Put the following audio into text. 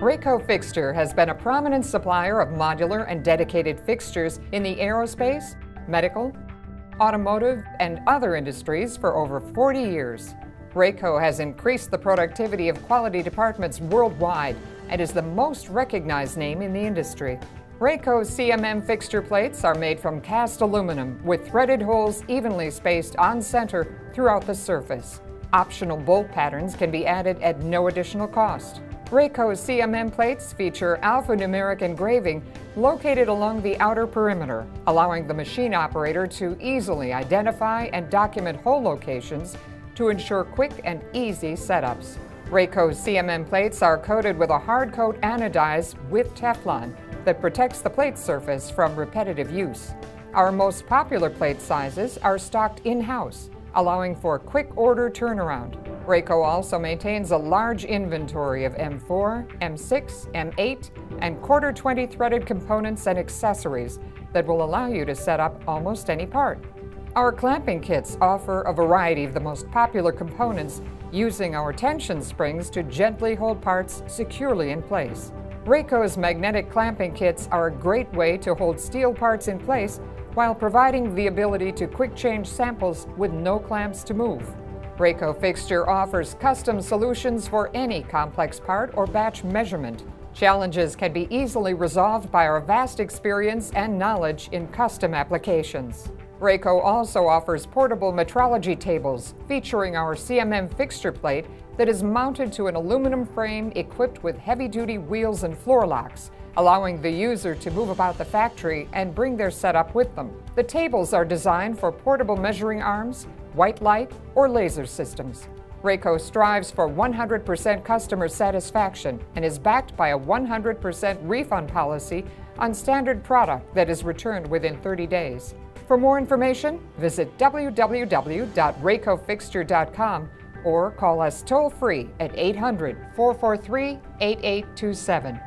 Rayco Fixture has been a prominent supplier of modular and dedicated fixtures in the aerospace, medical, automotive, and other industries for over 40 years. Rayco has increased the productivity of quality departments worldwide and is the most recognized name in the industry. Rayco CMM fixture plates are made from cast aluminum with threaded holes evenly spaced on center throughout the surface. Optional bolt patterns can be added at no additional cost. Rayco CMM plates feature alphanumeric engraving located along the outer perimeter, allowing the machine operator to easily identify and document hole locations to ensure quick and easy setups. Rayco CMM plates are coated with a hard coat anodized with Teflon that protects the plate surface from repetitive use. Our most popular plate sizes are stocked in-house, allowing for quick order turnaround. Rayco also maintains a large inventory of M4, M6, M8, and quarter 20 threaded components and accessories that will allow you to set up almost any part. Our clamping kits offer a variety of the most popular components using our tension springs to gently hold parts securely in place. Rayco's magnetic clamping kits are a great way to hold steel parts in place while providing the ability to quick change samples with no clamps to move. Rayco Fixture offers custom solutions for any complex part or batch measurement. Challenges can be easily resolved by our vast experience and knowledge in custom applications. Rayco also offers portable metrology tables featuring our CMM fixture plate that is mounted to an aluminum frame equipped with heavy-duty wheels and floor locks, allowing the user to move about the factory and bring their setup with them. The tables are designed for portable measuring arms, white light, or laser systems. Rayco strives for 100% customer satisfaction and is backed by a 100% refund policy on standard product that is returned within 30 days. For more information, visit www.raycofixture.com or call us toll free at 800 443 8827.